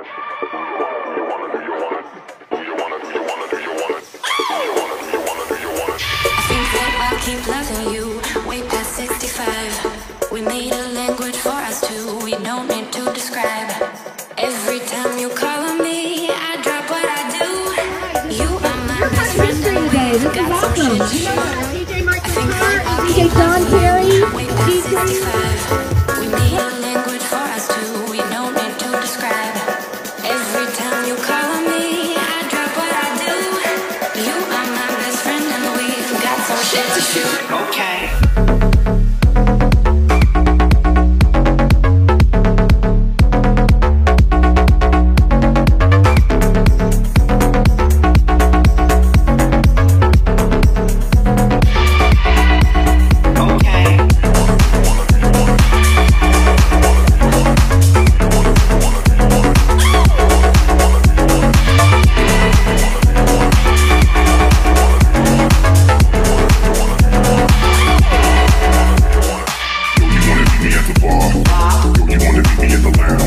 i think what i keep loving you way past 65 we made a language for us two we don't need to describe every time you call on me i drop what i do you are my You're best friend today. this is awesome DJ Michael DJ Don Perry DJ shit to shoot, okay.